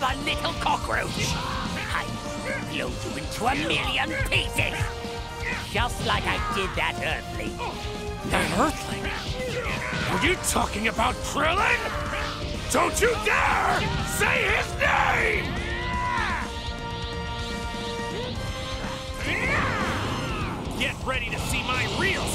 little cockroach. I blow you into a million pieces. Just like I did that Earthling. That Earthling? Are you talking about Krillin? Don't you dare say his name! Get ready to see my real!